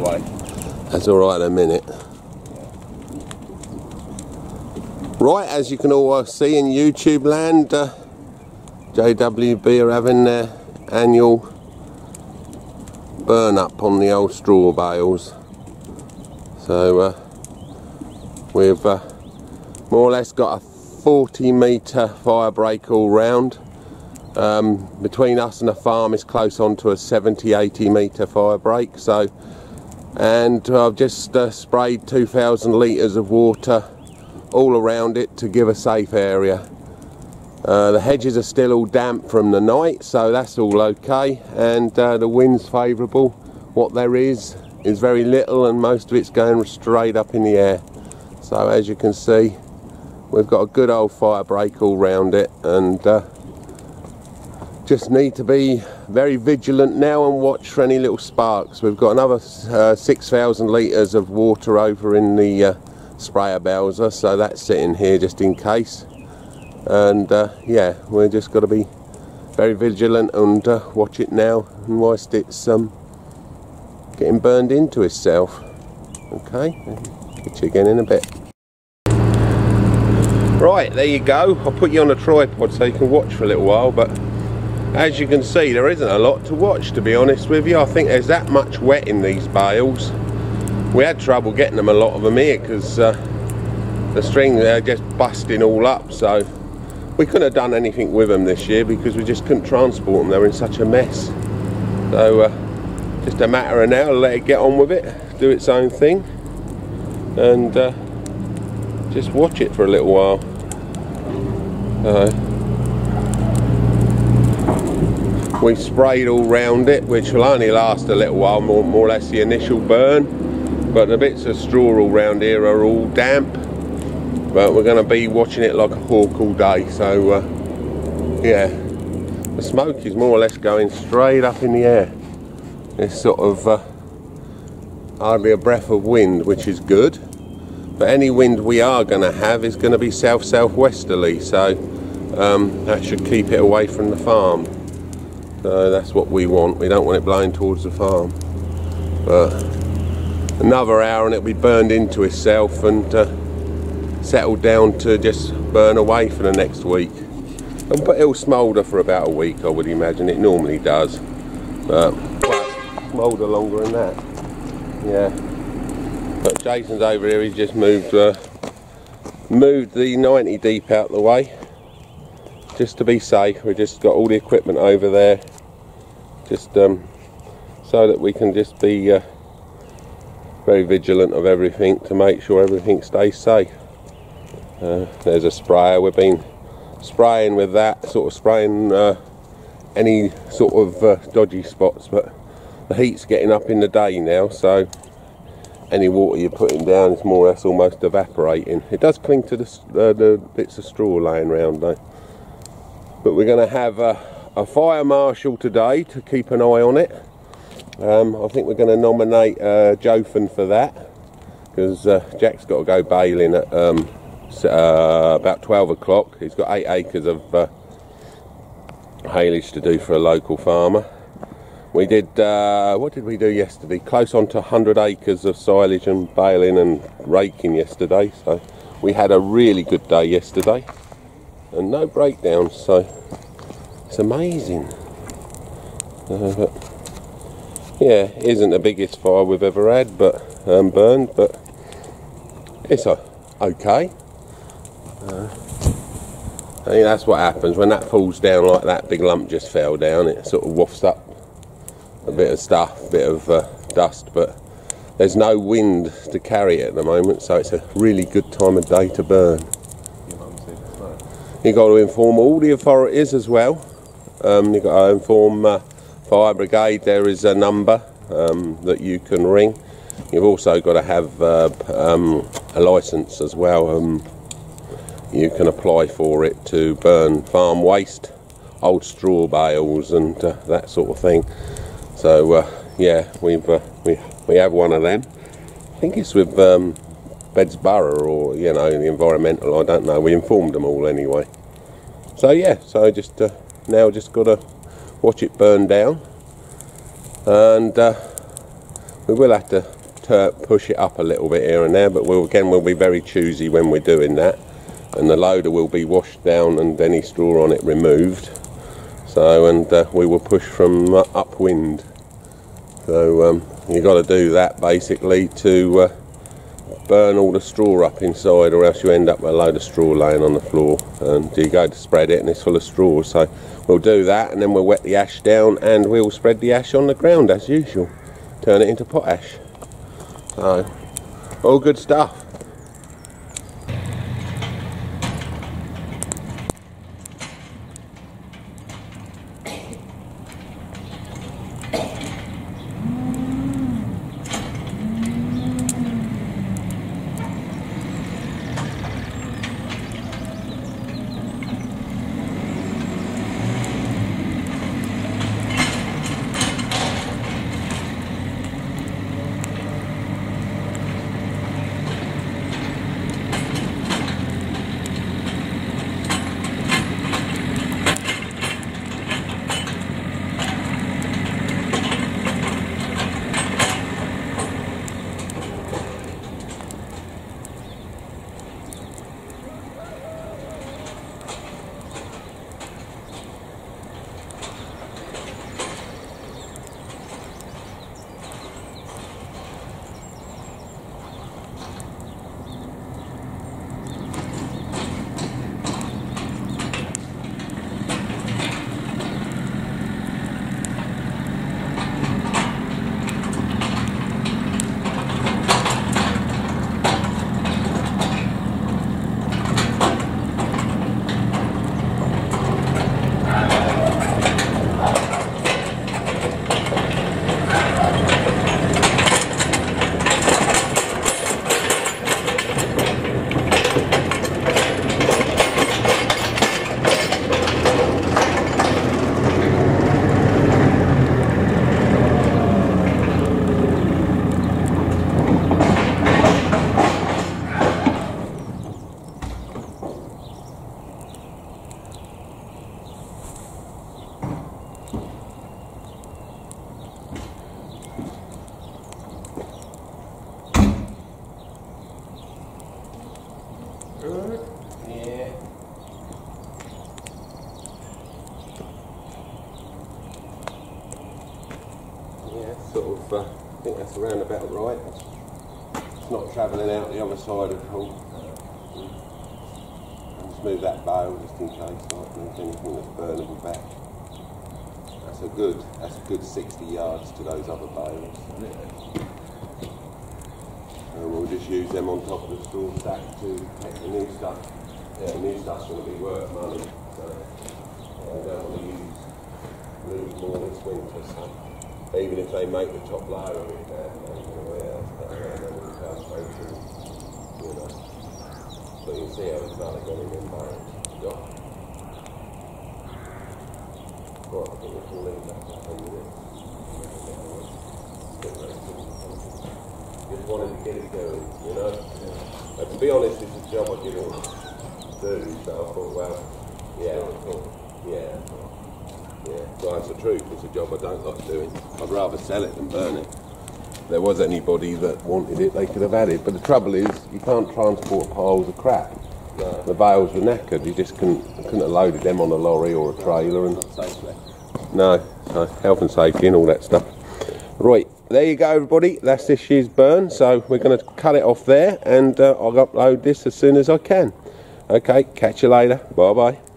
away. That's all right in a minute. Right, as you can all see in YouTube land, uh, JWB are having their annual burn up on the old straw bales. So uh, we've uh, more or less got a 40 metre fire break all round. Um, between us and the farm is close on to a 70 80 metre fire break. So, and I've just uh, sprayed 2,000 litres of water all around it to give a safe area. Uh, the hedges are still all damp from the night, so that's all okay, and uh, the wind's favourable. What there is is very little, and most of it's going straight up in the air. So as you can see, we've got a good old fire break all round it, and uh, just need to be very vigilant now and watch for any little sparks. We've got another uh, 6,000 litres of water over in the uh, sprayer bowser, so that's sitting here just in case. And uh, yeah we're just got to be very vigilant and uh, watch it now and whilst it's um, getting burned into itself. Okay get you again in a bit. Right there you go. I'll put you on a tripod so you can watch for a little while but as you can see there isn't a lot to watch to be honest with you I think there's that much wet in these bales we had trouble getting them a lot of them here because uh, the string they're just busting all up so we couldn't have done anything with them this year because we just couldn't transport them. They were in such a mess. So uh, just a matter of now, let it get on with it, do its own thing, and uh, just watch it for a little while. Uh, we sprayed all round it, which will only last a little while, more, more or less the initial burn. But the bits of straw all round here are all damp. But we're going to be watching it like a hawk all day so uh, yeah. The smoke is more or less going straight up in the air. It's sort of uh, hardly a breath of wind which is good. But any wind we are going to have is going to be south southwesterly so um, that should keep it away from the farm so that's what we want we don't want it blowing towards the farm but another hour and it'll be burned into itself and uh, settled down to just burn away for the next week. And, but it'll smoulder for about a week, I would imagine. It normally does. But well, smoulder longer than that. Yeah. But Jason's over here, he's just moved uh, moved the 90 deep out of the way. Just to be safe. We've just got all the equipment over there. Just um, so that we can just be uh, very vigilant of everything to make sure everything stays safe. Uh, there's a sprayer. We've been spraying with that, sort of spraying uh, any sort of uh, dodgy spots, but the heat's getting up in the day now, so any water you're putting down is more or less almost evaporating. It does cling to the, uh, the bits of straw laying around though. But we're going to have a, a, fire marshal today to keep an eye on it. Um, I think we're going to nominate uh, for that because uh, Jack's got to go baling at um, uh, about 12 o'clock. He's got eight acres of uh, haylage to do for a local farmer. We did, uh, what did we do yesterday? Close on to 100 acres of silage and baling and raking yesterday. So we had a really good day yesterday and no breakdowns. So it's amazing. Uh, yeah, isn't the biggest fire we've ever had, but um, burned, but it's uh, okay. Uh, I think that's what happens when that falls down like that big lump just fell down it sort of wafts up a bit of stuff a bit of uh, dust but there's no wind to carry it at the moment so it's a really good time of day to burn you've got to inform all the authorities as well um, you've got to inform uh, fire brigade there is a number um, that you can ring you've also got to have uh, um, a license as well um, you can apply for it to burn farm waste, old straw bales and uh, that sort of thing. So uh, yeah, we've uh, we we have one of them. I think it's with um, Beds Borough or you know the environmental. I don't know. We informed them all anyway. So yeah, so just uh, now just got to watch it burn down, and uh, we will have to push it up a little bit here and there, but we'll, again we'll be very choosy when we're doing that. And the loader will be washed down and any straw on it removed. So, and uh, we will push from uh, upwind. So um, you've got to do that basically to uh, burn all the straw up inside or else you end up with a load of straw laying on the floor. And you go to spread it and it's full of straw. So we'll do that and then we'll wet the ash down and we'll spread the ash on the ground as usual. Turn it into potash. So all good stuff Yeah, sort of, uh, I think that's around about right. It's, not travelling out the other side at all. I'll just move that bow just in case like, there's anything that's burnable back. That's a good, that's a good 60 yards to those other bales. And we'll just use them on top of the store stack to take the new stuff. Yeah, the new stuff's going to be worth money, so we don't want to use lose more this winter. So even if they make the top layer of it down, they're going to wear that will come straight through, you know. But you see how it's not going in barrels. Yeah. Right, I think we can leave that for 10 minutes. Get those just wanted to get it going, you know. And to be honest, it's a job I didn't do, so I thought, well, yeah, I thought, yeah, yeah. Well, that's the truth. It's a job I don't like doing. I'd rather sell it than burn it. If there was anybody that wanted it, they could have had it. But the trouble is, you can't transport piles of crap. No. The bales were knackered. You just couldn't couldn't have loaded them on a lorry or a trailer and no, so health and safety and all that stuff. Right, there you go, everybody. That's this year's burn. So we're going to cut it off there, and uh, I'll upload this as soon as I can. Okay, catch you later. Bye bye.